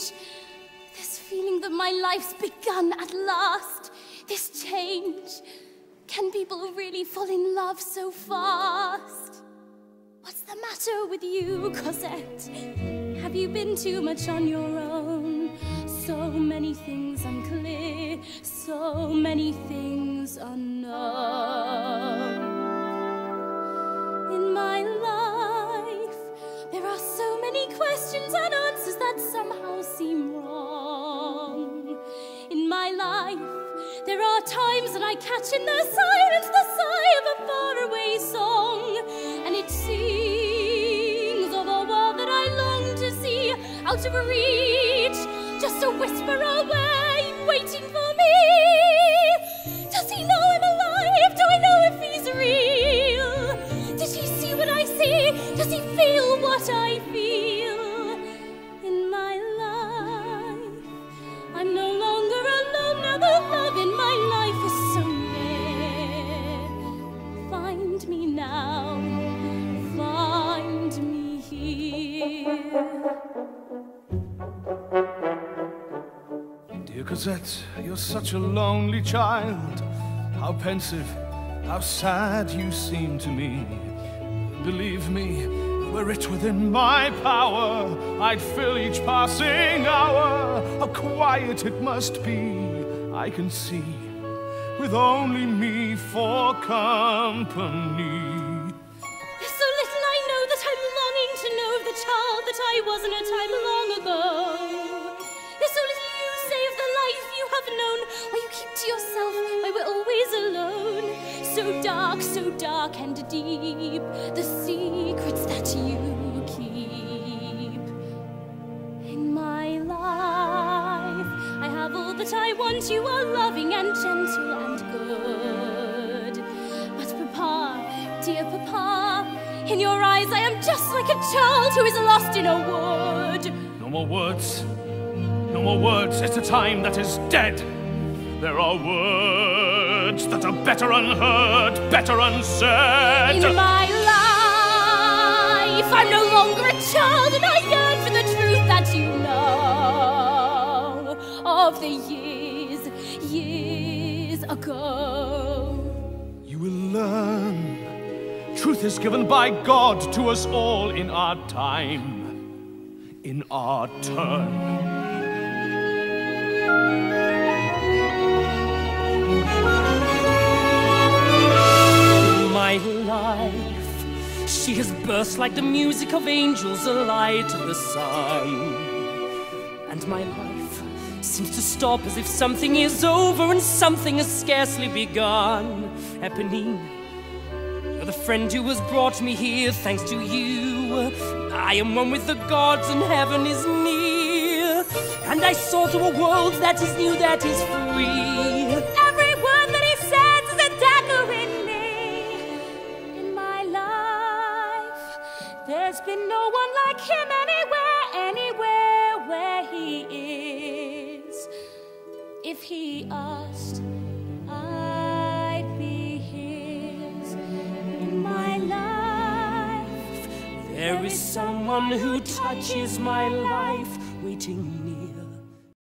change. This feeling that my life's begun at last. This change. Can people really fall in love so fast? What's the matter with you, Cosette? Have you been too much on your own? So many things unclear, so many things unknown. In my life, there are so many questions and answers that somehow seem wrong. In my life, there are times that I catch in the silence the sigh of a faraway song, and it sings of a world that I long to see out of reach, just a whisper away, waiting for me. Does he know I'm alive? Do I know if he's real? Did he see what I see? Does he feel what I feel? Dear Cosette, you're such a lonely child. How pensive, how sad you seem to me. Believe me, were it within my power, I'd fill each passing hour. How quiet it must be, I can see, with only me for company. There's so little I know that I'm longing to know the child that I wasn't a time long ago. Dark, so dark and deep, the secrets that you keep. In my life, I have all that I want. You are loving and gentle and good. But Papa, dear Papa, in your eyes I am just like a child who is lost in a wood. No more words. No more words. It's a time that is dead. There are words that are better unheard, better unsaid. In my life, I'm no longer a child, and I yearn for the truth that you know of the years, years ago. You will learn. Truth is given by God to us all in our time, in our turn. She has burst like the music of angels, a light of the sun. And my life seems to stop as if something is over and something has scarcely begun. Eponine, you're the friend who has brought me here thanks to you. I am one with the gods and heaven is near. And I saw through a world that is new, that is free. There's been no one like him anywhere, anywhere where he is. If he asked, I'd be his. In my life, There is someone who touches my life, waiting